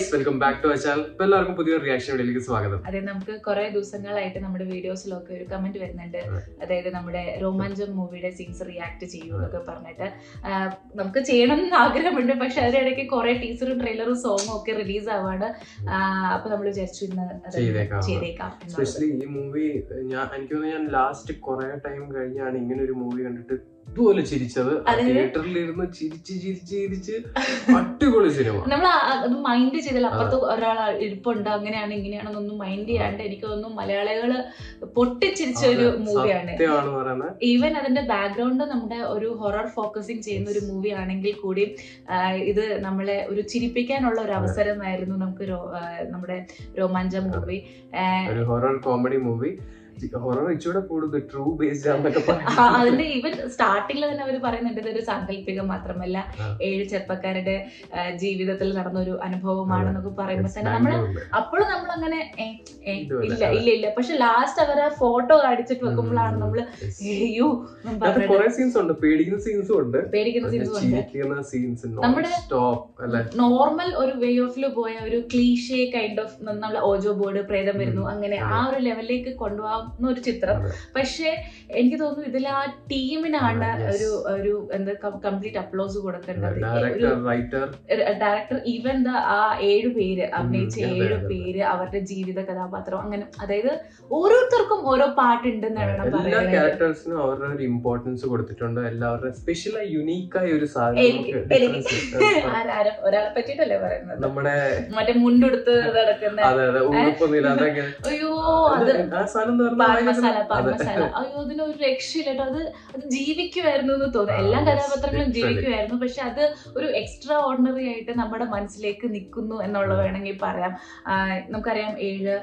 Guys welcome back to channel ഇപ്പൊ എല്ലാവർക്കും പുതിയൊരു റിയാക്ഷൻ വീഡിയോയിലേക്ക് സ്വാഗതം. അതെ നമുക്ക് കുറെ ദിവസങ്ങളായിട്ട് നമ്മുടെ വീഡിയോസിലൊക്കെ ഒരു കമന്റ് വരുന്നുണ്ട്. അതായത് നമ്മുടെ രോമാഞ്ചം മൂവിയുടെ സീൻസ് റിയാക്ട് ചെയ്യൂ എന്നൊക്കെ പറഞ്ഞിട്ട്. നമുക്ക് ചെയ്യണം എന്ന് ആഗ്രഹമുണ്ട് പക്ഷെ അതിനിടയ്ക്ക് കുറെ ടീച്ചറും ട്രെയിലറും സോങ്ങും ഒക്കെ റിലീസ് ആവാണ്. അപ്പോൾ അപ്പൊ നമ്മൾ വിചാരിച്ചു ഇന്ന്. ചെയ്തേക്കാം. സ്പെഷ്യലി ഈ മൂവി ഞാൻ എനിക്ക് തോന്നുന്നു ഞാൻ ലാസ്റ്റ് കുറെ ടൈം കഴിഞ്ഞാണ് ഇങ്ങനെ ഒരു മൂവി കണ്ടിട്ട് ഇതുപോലെ ചിരിച്ചത്. തിയേറ്ററിൽ ഇരുന്ന് ചിരിച്ച് ചിരിച്ച് ചിരിച്ച് അടിപൊളി സിനിമ. നമ്മൾ അത് മൈൻഡ് ചെയ്തില്ല? അപ്പുറത്ത് ഒരാൾ ഇരിപ്പുണ്ട്. അങ്ങനെയാണ് ഇങ്ങനെയാണെന്നൊന്നും മൈൻഡ് ചെയ്യാണ്ട് എനിക്ക് തോന്നുന്നു മലയാളികൾ പൊട്ടിച്ചിരിച്ച ഒരു മൂവിയാണ്. ഈവൻ അതിന്റെ ബാക്ക്ഗ്രൗണ്ട് നമ്മുടെ ഒരു ഹൊറർ ഫോക്കസിങ് ചെയ്യുന്ന ഒരു മൂവി ആണെങ്കിൽ കൂടി ഇത് നമ്മളെ ഒരു ചിരിപ്പിക്കാനുള്ള ഒരു അവസരമായിരുന്നു നമുക്ക് നമ്മുടെ രോമാഞ്ച മൂവി ഒരു ഹൊറർ കോമഡി മൂവി ഹൊറർ ഇച്ചൂടെ കൂടുതൽ ട്രൂ ബേസ്ഡ് ആണെന്നൊക്കെ അതിന്റെ ഇവൻ സ്റ്റാർട്ടിംഗിൽ തന്നെ അവർ പറയുന്നുണ്ട് ഇതൊരു സാങ്കല്പികം മാത്രമല്ല ഏഴ് ചെറുപ്പക്കാരുടെ ജീവിതത്തിൽ നടന്ന ഒരു അനുഭവമാണെന്നൊക്കെ പറയുമ്പോൾ തന്നെ നമ്മൾ. അപ്പോഴും നമ്മൾ അങ്ങനെ ഇല്ല ഇല്ല ഇല്ല. പക്ഷെ ലാസ്റ്റ് അവർ ആ ഫോട്ടോ അടിച്ചിട്ട് വെക്കുമ്പോഴാണ് നമ്മൾ അയ്യോ കുറെ സീൻസ് ഉണ്ട്. പേടിക്കുന്ന സീൻസും ഉണ്ട്. പേടിക്കുന്ന സീൻസും ഉണ്ട്. നമ്മുടെ- നോർമൽ ഒരു വേ ഓഫിൽ പോയ ഒരു ക്ലീഷേ കൈൻഡ് ഓഫ് നമ്മളെ ഓജോ ബോർഡ് പ്രേതം വരുന്നു അങ്ങനെ ആ. ഒരു ലെവലിലേക്ക് കൊണ്ടുപോകുന്ന ഒരു ചിത്രം. പക്ഷേ എനിക്ക് തോന്നുന്നു ഇതിൽ ആ ടീമിനാണ് ഒരു ഒരു എന്താ കംപ്ലീറ്റ് അപ്ലോസ് കൊടുക്കേണ്ടത്. ഡയറക്ടർ ഈവൻ ദ ആ ഏഴ് പേര് അഭിനയിച്ച ഏഴ് പേര് അവരുടെ ജീവിത കഥാപാത്രം അങ്ങനെ അതായത് ഓരോരുത്തർക്കും ഓരോ പാട്ടുണ്ടെന്നാണ് എല്ലാ ക്യാരക്ടേഴ്സിനും അവരുടെ ഒരു ഇമ്പോർട്ടൻസ് കൊടുത്തിട്ടുണ്ട്. എല്ലാവരുടെ സ്പെഷ്യൽ യുണീക്ക് ആയ ഒരു ഒരാളെ പറ്റിട്ടല്ലേ പറയുന്നത്? നമ്മുടെ മറ്റേ മുണ്ടെടുത്ത് നടക്കുന്ന അതെ അതെ അയ്യോ ആ സാധനം മസാല. പാൻ. മസാല അയ്യോ അതിന് ഒരു രക്ഷയില്ല കേട്ടോ. അത് അത് ജീവിക്കുമായിരുന്നു എന്ന് തോന്നുന്നു. എല്ലാ കഥാപാത്രങ്ങളും. ജീവിക്കുമായിരുന്നു. പക്ഷെ അത് ഒരു എക്സ്ട്രാ ഓർഡിനറി ആയിട്ട് നമ്മുടെ മനസ്സിലേക്ക് നിൽക്കുന്നു എന്നുള്ള വേണമെങ്കിൽ പറയാം. നമുക്കറിയാം ഏഴ്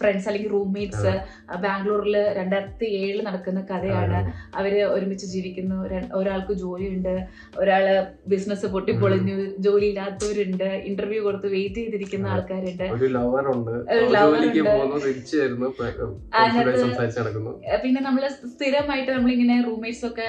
ഫ്രണ്ട്സ് അല്ലെങ്കിൽ റൂംമേറ്റ്സ് ബാംഗ്ലൂരിൽ രണ്ടായിരത്തി ഏഴിൽ നടക്കുന്ന കഥയാണ്. അവർ ഒരുമിച്ച് ജീവിക്കുന്നു. ഒരാൾക്ക് ജോലിയുണ്ട്. ഒരാൾ ബിസിനസ് പൊട്ടിപ്പൊളിഞ്ഞു. ജോലി ഇല്ലാത്തവരുണ്ട് ഇന്റർവ്യൂ കൊടുത്ത് വെയിറ്റ് ചെയ്തിരിക്കുന്ന. ആൾക്കാരുണ്ട്. ലവർ ഉണ്ട്. പിന്നെ നമ്മൾ സ്ഥിരമായിട്ട് നമ്മളിങ്ങനെ റൂംമേറ്റ്സ് ഒക്കെ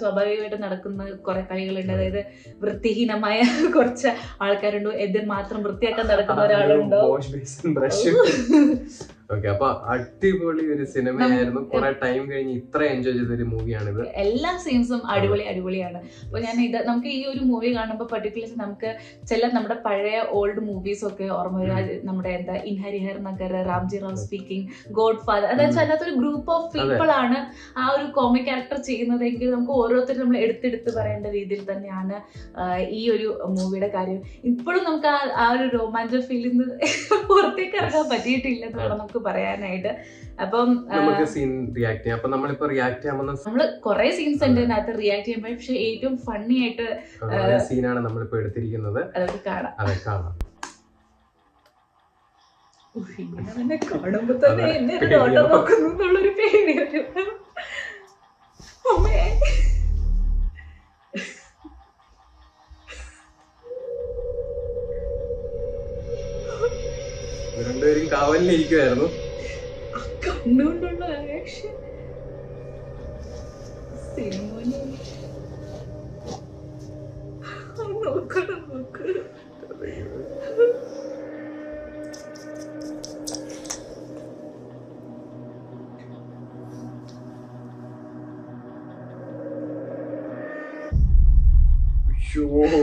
സ്വാഭാവികമായിട്ട് നടക്കുന്ന കുറെ കളികളുണ്ട്. അതായത് വൃത്തിഹീനമായ കുറച്ച് ആൾക്കാരുണ്ടോ. എതിർ മാത്രം വൃത്തിയാക്കാൻ നടക്കുന്ന ഒരാളുണ്ടോ? ഓക്കെ അപ്പൊ അടിപൊളി ഒരു സിനിമയായിരുന്നു. കുറെ ടൈം കഴിഞ്ഞ് ഇത്ര എൻജോയ് ചെയ്ത ഒരു മൂവിയാണിത് എല്ലാ സീൻസും അടിപൊളി അടിപൊളിയാണ്. അപ്പൊ ഞാൻ ഇത് നമുക്ക് ഈ ഒരു മൂവി കാണുമ്പോൾ പർട്ടിക്കുലർലി നമുക്ക് ചില നമ്മുടെ പഴയ ഓൾഡ് മൂവീസ് ഒക്കെ ഓർമ്മ വരാ. നമ്മുടെ എന്താ In Harihar Nagar Ramji Rao speaking Godfather അതായത്. അതിനകത്തൊരു ഗ്രൂപ്പ് ഓഫ് പീപ്പിൾ ആണ് ആ ഒരു കോമിക് ക്യാരക്ടർ ചെയ്യുന്നതെങ്കിൽ നമുക്ക് ഓരോരുത്തരും നമ്മൾ എടുത്തെടുത്ത് പറയേണ്ട രീതിയിൽ തന്നെയാണ് ഈ ഒരു മൂവിയുടെ കാര്യം. ഇപ്പോഴും നമുക്ക് ആ ഒരു രോമാഞ്ച ഫീലിൽ നിന്ന് പുറത്തേക്ക് ഇറങ്ങാൻ പറ്റിയിട്ടില്ല എന്നാണ് വേണം നമുക്ക് പറയാനായിട്ട്. അപ്പം നമുക്ക് സീൻ റിയാക്ട് ചെയ്യാം. അപ്പൊ നമ്മളിപ്പോ റിയാക്ട് ചെയ്യാമെന്ന് നമ്മൾ കുറെ സീൻസ് ഉണ്ട് അതിനകത്ത് റിയാക്ട് ചെയ്യുമ്പോൾ പക്ഷെ ഏറ്റവും ഫണ്ണി ആയിട്ട് സീനാണ് നമ്മളിപ്പോ എടുത്തിരിക്കുന്നത്. അതൊക്കെ കാണാം. അതെ കാണുമ്പോ തന്നെ എന്നെ ഒരു. നോട്ടം നോക്കുന്നു എന്നുള്ളൊരു പേടി രണ്ടുപേരും കാവലിലിരിക്കുവായിരുന്നു ആ കണ്ണുകൊണ്ടുള്ള ആക്ഷൻ സിനിമോനെ നോക്കണം നോക്ക് അയ്യോ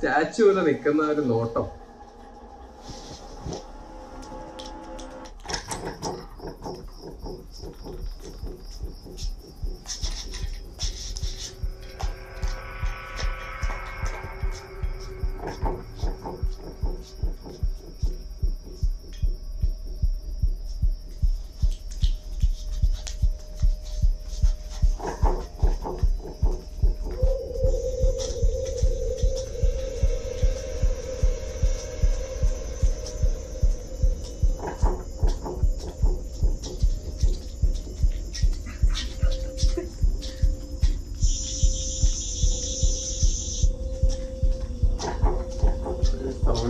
സ്റ്റാച്ചു പോലെ നിൽക്കുന്ന ഒരു നോട്ടം.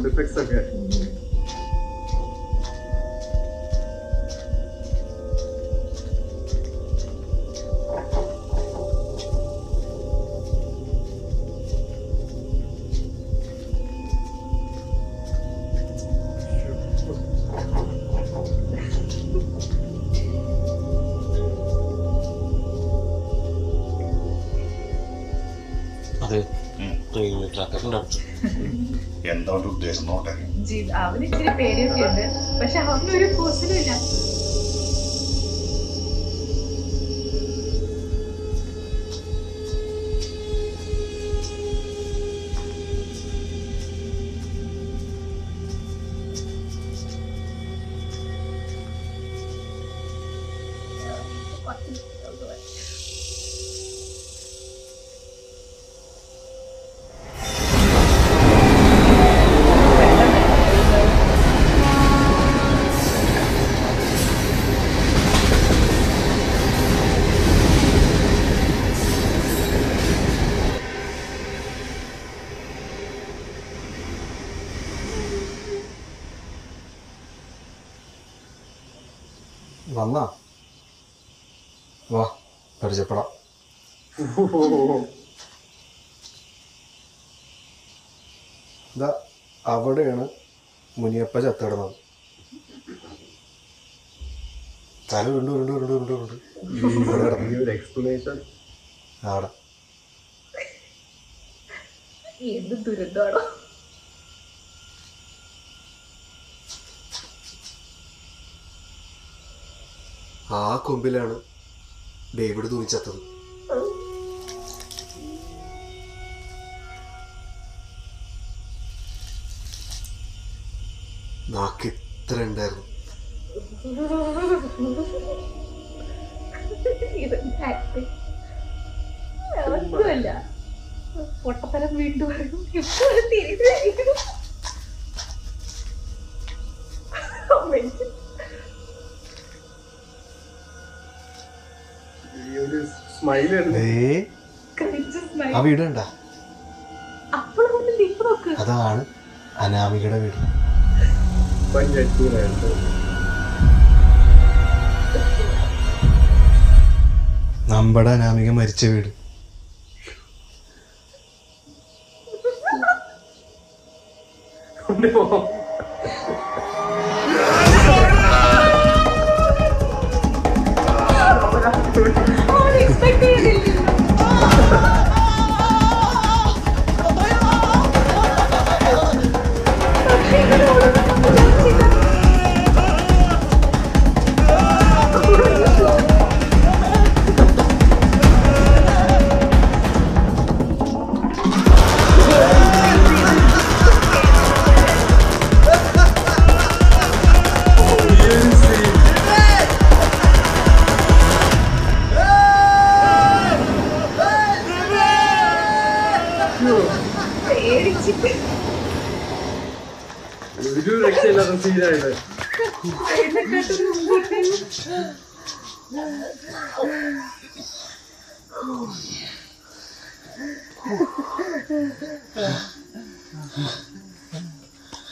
It looks so good. Mm -hmm. അവന്റെ ഉദ്ദേശം? നോട്ടെ അവന് ഇച്ചിരി പേടിയൊക്കെ ഉണ്ട് പക്ഷെ അവനൊരു കൂസലും ഇല്ല. വന്നാ? വാ പരിചയപ്പെടാം. ഇതാ അവിടെയാണ് മുനിയപ്പ ചത്തിടുന്നത് തല ഉരുണ്ട് ഉരുണ്ട് ഉരുണ്ട് ഉരുണ്ട് ഉരുണ്ട് എക്സ്പ്ലനേഷൻ ആടാ. എന്ത് ദുരിതമാണോ ആ കൊമ്പിലാണ് ഡേവിഡ് തൂങ്ങിച്ചത്തത് നാക്ക് ഇത്ര ഉണ്ടായിരുന്നു. പൊട്ടത്തരം വീണ്ടും വരും. ഇപ്പോഴും തിരിച്ചു ആ വീട് കണ്ട? അതാണ് അനാമികയുടെ വീട്. നമ്മുടെ അനാമിക മരിച്ച വീട്. അവൻ മുമ്പോട്ട്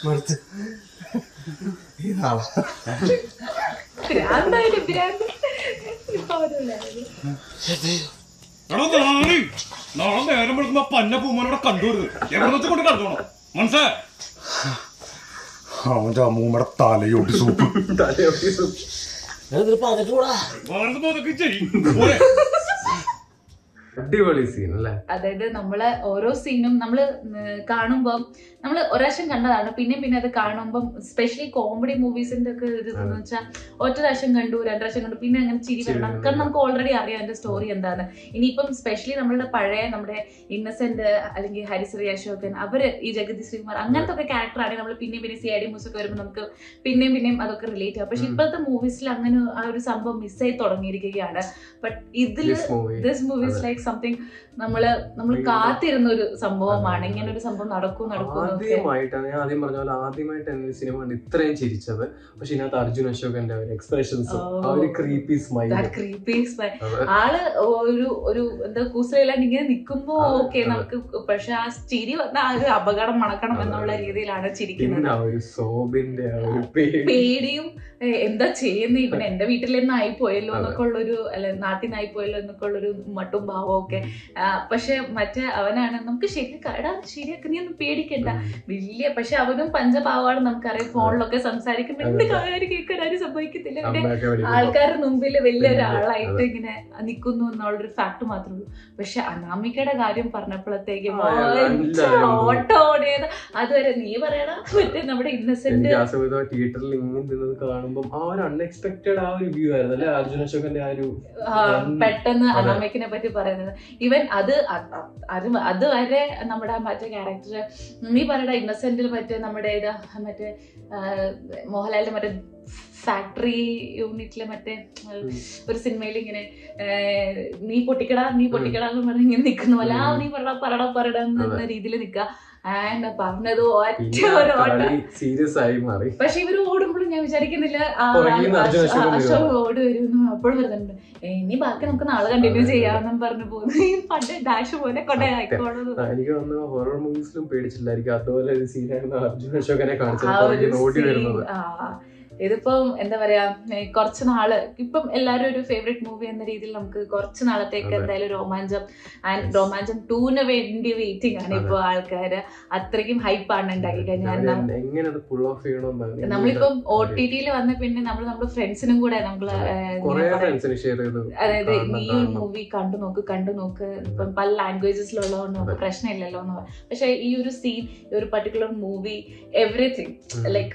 മടുത്ത് ഇതാളാ ഭ്രാന്ത്. നേരം വെളുക്കുമ്പോ പന്ന പൂമാനോടെ കണ്ടുവരുത് എവിടെ വെച്ച് കൊണ്ട് മനസ്സിലായ അവന്റെ അമ്മൂമ്മയുടെ തലയൊട്ടി സൂപ്പ്. തലയൊട്ടി സു- വേറെ പോതൊക്കെ ചെയ്യും പോരെ അടിപൊളി സീൻ അല്ലേ? അതായത് നമ്മൾ ഓരോ സീനും നമ്മൾ കാണുമ്പോൾ നമ്മൾ ഒരാശം കണ്ടതാണ്. പിന്നെ പിന്നെ അത് കാണുമ്പോൾ സ്പെഷ്യലി കോമഡി മൂവീസിന്റെ ഒക്കെ ഇത് എന്ന് വെച്ചാൽ ഒറ്റ പ്രാവശ്യം കണ്ടു രണ്ട് പ്രാവശ്യം കണ്ടു പിന്നെ അങ്ങനെ ചിരി വരണം. കാരണം നമുക്ക് ഓൾറെഡി അറിയാം അതിന്റെ സ്റ്റോറി എന്താണ്. ഇനിയിപ്പം സ്പെഷ്യലി നമ്മളുടെ പഴയ നമ്മുടെ ഇന്നസെന്റ് അല്ലെങ്കിൽ ഹരിശ്രീ അശോകൻ അവർ ഈ ജഗതി ശ്രീകുമാർ അങ്ങനത്തെ ഒക്കെ ക്യാരക്ടർ ആണെങ്കിൽ നമ്മൾ പിന്നെയും പിന്നെ സി ഐ ഡി മ്യൂസിക് വരുമ്പോൾ നമുക്ക് പിന്നെയും പിന്നെയും അതൊക്കെ റിലേറ്റ് ചെയ്യാം. പക്ഷെ. ഇപ്പോഴത്തെ മൂവീസിൽ അങ്ങനെ ആ ഒരു സംഭവം മിസ്സായി തുടങ്ങിയിരിക്കുകയാണ്. ബട്ട് ഇതിൽ ദിസ് മൂവീസ് ലൈക്ക് സംതിങ് നമ്മൾ നമ്മൾ കാത്തിരുന്ന ഒരു സംഭവമാണ്. ഇങ്ങനെ ഒരു സംഭവം നടക്കും നടക്കൂ. ആദ്യമായിട്ടാണ് ഞാൻ ആദ്യം പറഞ്ഞ പോലെ ആദ്യമായിട്ട് എന്നെ സിനിമ കണ്ട് ഇത്രയും ചിരിച്ചത് പക്ഷെ ഇതിനകത്ത് അർജുൻ അശോകന്റെ ഒരു എക്സ്പ്രഷൻസ് ഓ. ആ ഒരു ക്രീപ്പി സ്മൈൽ. ആൾ ഒരു ഒരു എന്താ കൂസലില്ലാണ്ട് ഇങ്ങനെ നിക്കുമ്പോ അതെ, ഓക്കെ നമുക്ക് പക്ഷെ ആ ചിരി വന്ന ആ ഒരു അപകടം മണക്കണം എന്നുള്ള രീതിയിലാണ് ചിരിക്കുന്നത് പേടിയും എന്താ ചെയ്യുന്നത് ഇവൻ എന്റെ വീട്ടിൽ നിന്ന് ആയി പോയല്ലോ എന്നൊക്കെ ഉള്ളൊരു അല്ല നാട്ടിൽ നിന്നായി പോയല്ലോ എന്നൊക്കെ ഉള്ളൊരു മട്ടും ഭാവവും ഒക്കെ പക്ഷെ മറ്റേ അവനാണ് നമുക്ക് ശരി കടാ ശരിയാക്കി നീ ഒന്നും പേടിക്കണ്ട വലിയ പക്ഷെ അവനും പഞ്ചഭാവമാണ് നമുക്കറിയാം. ഫോണിലൊക്കെ സംസാരിക്കുമ്പോ എന്ത്. കാര്യം കേൾക്കാൻ ആരും സംഭവിക്കത്തില്ല പിന്നെ ആൾക്കാരുടെ മുമ്പിൽ വലിയ ഒരാളായിട്ട് ഇങ്ങനെ നിൽക്കുന്നു എന്നുള്ളൊരു ഫാക്ട് മാത്രമേ ഉള്ളൂ. പക്ഷെ അനാമികയുടെ കാര്യം പറഞ്ഞപ്പോഴത്തേക്ക്. ഓട്ടോ ഓടിയത് അതുവരെ നീ പറയണ മറ്റേ നമ്മുടെ ഇന്നസെന്റ് തിയേറ്ററിൽ ഇങ്ങനെ കാണുമ്പോൾ ആ ഒരു അൺഎക്സ്പെക്ടഡ് ആ ഒരു വ്യൂ ആയിരുന്നു അല്ലെ? അർജുന അശോകന്റെ ആ ഒരു പെട്ടെന്ന്. അനാമിക്കിനെ പറ്റി പറയുന്നത്. ഇവൻ അത് അത് അതുവരെ നമ്മുടെ മറ്റേ ക്യാരക്ടർ നീ പറയട ഇന്നസെന്റിൽ മറ്റേ നമ്മുടെ ഇത് മറ്റേ മോഹൻലാലിന്റെ മറ്റേ ഫാക്ടറി യൂണിറ്റിലെ മറ്റേ ഒരു സിനിമയിൽ ഇങ്ങനെ നീ പൊട്ടിക്കടാ നീ പൊട്ടിക്കടാ എന്ന് പറഞ്ഞ് ഇങ്ങനെ നിൽക്കുന്ന പോലെ ആ നീ പറടാ പറടാ പറടാ എന്ന രീതിയിൽ നിൽക്കുക. ആൻഡ് പറഞ്ഞത് ഒറ്റ ഒരു ഓട്ടം. സീരിയസ് ആയി മാറി. പക്ഷെ ഇവർ ഓടുമ്പോഴും ഞാൻ വിചാരിക്കുന്നില്ല അശോക് ഓടി വരുന്നു അപ്പോഴും വരുന്നുണ്ട് ഇനി ബാക്കി നമുക്ക് നാളെ കണ്ടിന്യൂ. ചെയ്യാമെന്നും പറഞ്ഞു പോകുന്നു. ഈ പണ്ട് ഡാഷ് പോലെ കൊണ്ടേ ആയിക്കോളൂ ആ, എനിക്ക് തോന്നുന്നു ഹൊറർ മൂവീസിലും പേടിച്ചില്ലായിരിക്കും അതുപോലെ ഒരു സീനായിരുന്നു അർജുൻ അശോകനെ കാണിച്ചത്. ഓടി വരുന്നത്. ഇതിപ്പം എന്താ പറയാ കുറച്ച് നാൾ ഇപ്പം എല്ലാരും ഒരു ഫേവറേറ്റ് മൂവി എന്ന രീതിയിൽ നമുക്ക് കുറച്ച് നാളത്തേക്ക് എന്തായാലും രോമാഞ്ചം ആൻഡ്. രോമാഞ്ചം ടൂന് വേണ്ടി വെയിറ്റിംഗ് ആണ് ഇപ്പൊ ആൾക്കാര്. അത്രയ്ക്കും ഹൈപ്പാണ് ഉണ്ടാക്കി കഴിഞ്ഞാൽ നമ്മളിപ്പം ഒ ടി ടിയിൽ വന്ന പിന്നെ നമ്മൾ നമ്മുടെ ഫ്രണ്ട്സിനും കൂടെ ചെയ്തു അതായത് നീ ഒരു മൂവി കണ്ടു നോക്ക് കണ്ടു നോക്ക്. ഇപ്പം പല ലാംഗ്വേജസിലുള്ളതുകൊണ്ട് നമുക്ക്. പ്രശ്നമില്ലല്ലോ എന്ന് പറയാം. പക്ഷെ ഈ ഒരു സീൻ ഈ ഒരു particular movie everything. Like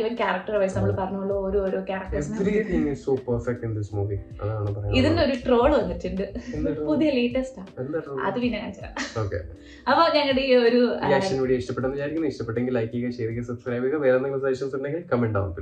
even character wise നമ്മൾ പറഞ്ഞോളൂ ഓരോ ഓരോ ക്യാരക്ടേഴ്സിനും so perfect in this movie. അതാണ് പറയാനുള്ളത്. ഇതിന് ഒരു ട്രോൾ വന്നിട്ടുണ്ട്. പുതിയ ലേറ്റസ്റ്റ് ആണ് അത് പിന്നെ ഞാൻ. ഓക്കെ അപ്പൊ ഞങ്ങളുടെ ഈ ഒരു വീഡിയോ ഇഷ്ടപ്പെട്ടെന്ന് വിചാരിക്കുന്നു. ഇഷ്ടപ്പെട്ടെങ്കിൽ ലൈക്ക് ചെയ്യുക ഷെയർ ചെയ്യുക സബ്സ്ക്രൈബ് ചെയ്യുക. വേറെ എന്തെങ്കിലും സജഷൻസ് ഉണ്ടെങ്കിൽ കമന്റ് ആവും